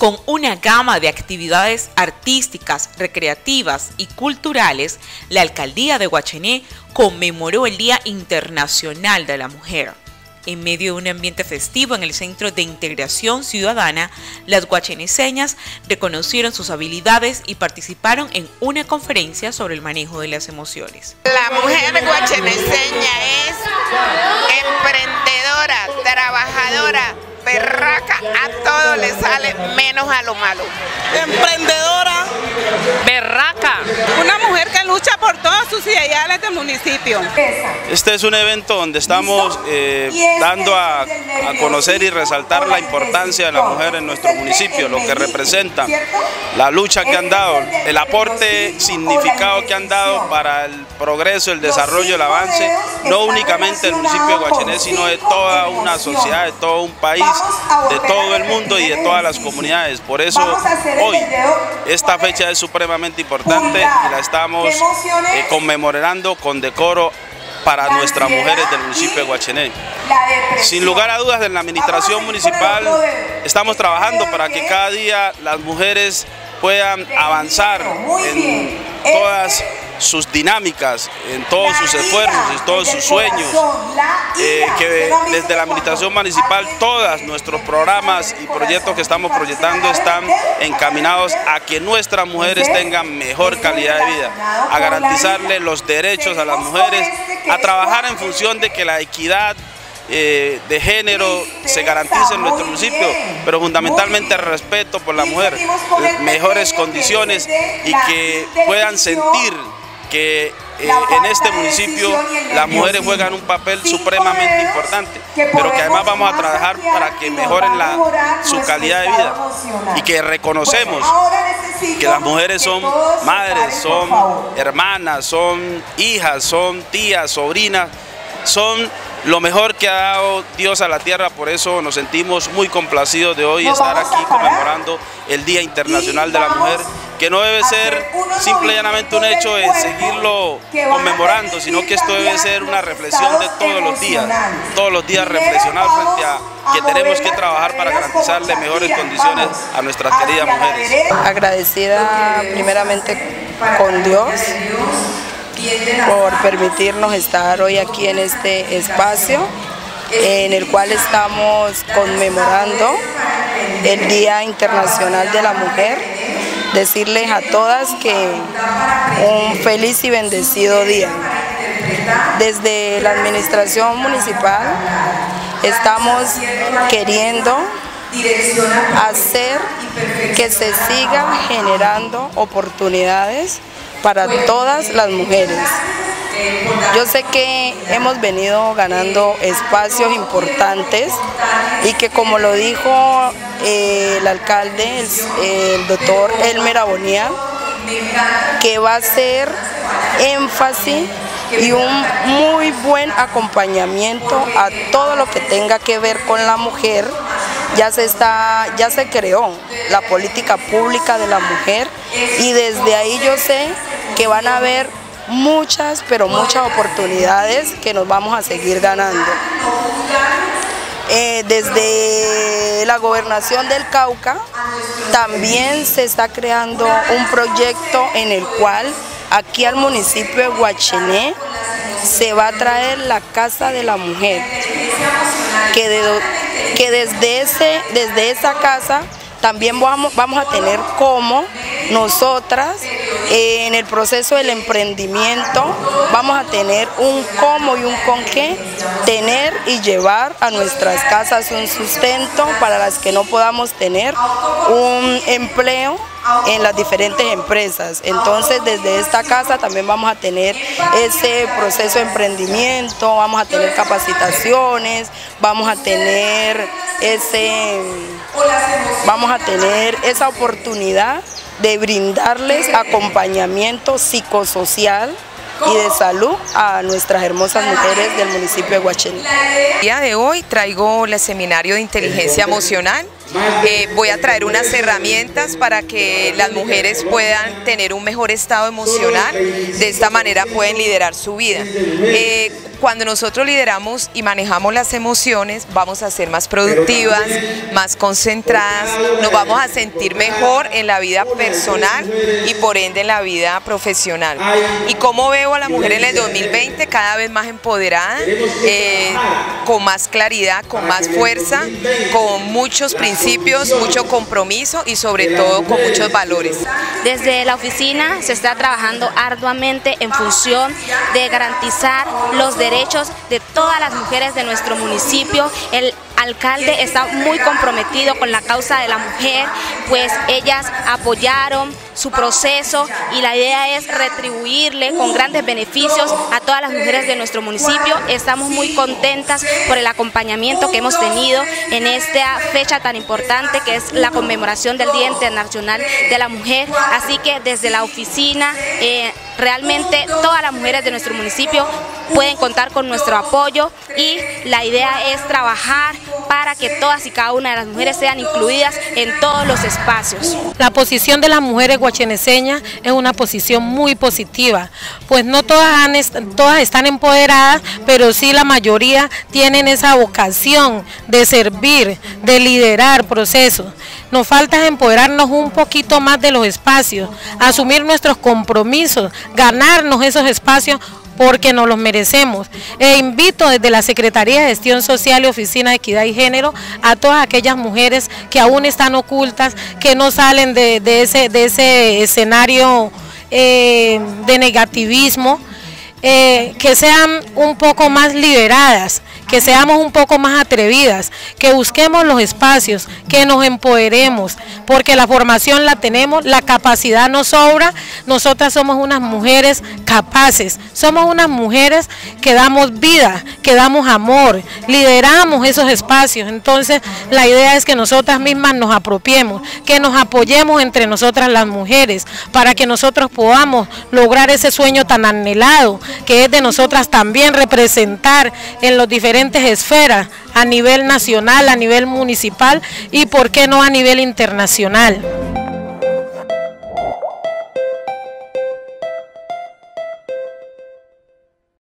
Con una gama de actividades artísticas, recreativas y culturales, la alcaldía de Guachené conmemoró el Día Internacional de la Mujer. En medio de un ambiente festivo en el Centro de Integración Ciudadana, las guacheneseñas reconocieron sus habilidades y participaron en una conferencia sobre el manejo de las emociones. La mujer guacheneseña es emprendedora, trabajadora, berraca, a todo le sale menos a lo malo. Emprendedora, berraca, una mujer que lucha por todos del municipio. Este es un evento donde estamos eh, dando a, a, conocer y resaltar la importancia de la mujer en nuestro municipio, lo que representa, la lucha que han dado, el aporte significado que han dado para el progreso, el desarrollo, el avance, no únicamente del municipio de Guachené, sino de toda una sociedad, de todo un país, de todo el mundo y de todas las comunidades. Por eso hoy esta fecha es supremamente importante y la estamos eh, conmemorando con decoro para nuestras mujeres del municipio de Guachené. Sin lugar a dudas, en la administración municipal estamos trabajando para que cada día las mujeres puedan avanzar en todas sus dinámicas, en todos sus esfuerzos, en todos sus sueños, eh, que desde la administración municipal todos nuestros programas y proyectos que estamos proyectando están encaminados a que nuestras mujeres tengan mejor calidad de vida, a garantizarle los derechos a las mujeres, a trabajar en función de que la equidad eh, de género se garantice en nuestro municipio, pero fundamentalmente el respeto por la mujer, mejores condiciones y que puedan sentir que eh, en este municipio las mujeres juegan un papel supremamente importante, pero que además vamos a trabajar para que mejoren la, su calidad de vida. y que reconocemos que las mujeres son madres, son hermanas, son hijas, son tías, sobrinas, son lo mejor que ha dado Dios a la tierra, por eso nos sentimos muy complacidos de hoy estar aquí conmemorando el Día Internacional de la Mujer, que no debe ser simple y llanamente un hecho de seguirlo conmemorando, sino que esto debe ser una reflexión de todos los días, todos los días reflexionar frente a que tenemos que trabajar para garantizarle mejores condiciones a nuestras queridas mujeres. Agradecida primeramente con Dios por permitirnos estar hoy aquí en este espacio en el cual estamos conmemorando el Día Internacional de la Mujer. Decirles a todas que un feliz y bendecido día. Desde la administración municipal estamos queriendo hacer que se siga generando oportunidades para todas las mujeres. Yo sé que hemos venido ganando espacios importantes y que como lo dijo eh, el alcalde, el, doctor Elmer Abonía, que va a ser énfasis y un muy buen acompañamiento a todo lo que tenga que ver con la mujer. Ya se, está, ya se creó la política pública de la mujer y desde ahí yo sé que van a haber muchas, pero muchas oportunidades que nos vamos a seguir ganando. Eh, desde la gobernación del Cauca también se está creando un proyecto en el cual aquí al municipio de Guachené se va a traer la Casa de la Mujer, que, que desde, ese, desde esa casa también vamos, vamos a tener como nosotras en el proceso del emprendimiento vamos a tener un cómo y un con qué tener y llevar a nuestras casas un sustento para las que no podamos tener un empleo en las diferentes empresas. Entonces desde esta casa también vamos a tener ese proceso de emprendimiento, vamos a tener capacitaciones, vamos a tener ese vamos a tener esa oportunidad de brindarles acompañamiento psicosocial y de salud a nuestras hermosas mujeres del municipio de Huachén. El día de hoy traigo el seminario de inteligencia emocional. Eh, voy a traer unas herramientas para que las mujeres puedan tener un mejor estado emocional, de esta manera pueden liderar su vida. Eh, cuando nosotros lideramos y manejamos las emociones, vamos a ser más productivas, más concentradas, nos vamos a sentir mejor en la vida personal y por ende en la vida profesional. Y como veo a la mujer en el 2020 cada vez más empoderada, eh, con más claridad, con más fuerza, con muchos principios, mucho compromiso y sobre todo con muchos valores. Desde la oficina se está trabajando arduamente en función de garantizar los derechos de todas las mujeres de nuestro municipio. El alcalde está muy comprometido con la causa de la mujer, pues ellas apoyaron su proceso y la idea es retribuirle con grandes beneficios a todas las mujeres de nuestro municipio. Estamos muy contentas por el acompañamiento que hemos tenido en esta fecha tan importante que es la conmemoración del Día Internacional de la Mujer. Así que desde la oficina eh, realmente todas las mujeres de nuestro municipio pueden contar con nuestro apoyo y la idea es trabajar para que todas y cada una de las mujeres sean incluidas en todos los espacios. La posición de las mujeres guacheneseñas es una posición muy positiva, pues no todas, todas están empoderadas, pero sí la mayoría tienen esa vocación de servir, de liderar procesos. Nos falta empoderarnos un poquito más de los espacios, asumir nuestros compromisos, ganarnos esos espacios porque nos los merecemos. E invito desde la Secretaría de Gestión Social y Oficina de Equidad y Género a todas aquellas mujeres que aún están ocultas, que no salen de, ese, de ese escenario eh, de negativismo, eh, que sean un poco más liberadas, que seamos un poco más atrevidas, que busquemos los espacios, que nos empoderemos, porque la formación la tenemos, la capacidad nos sobra, nosotras somos unas mujeres capaces, somos unas mujeres que damos vida, que damos amor, lideramos esos espacios, entonces la idea es que nosotras mismas nos apropiemos, que nos apoyemos entre nosotras las mujeres, para que nosotros podamos lograr ese sueño tan anhelado, que es de nosotras también representar en los esferas, a nivel nacional, a nivel municipal y por qué no a nivel internacional.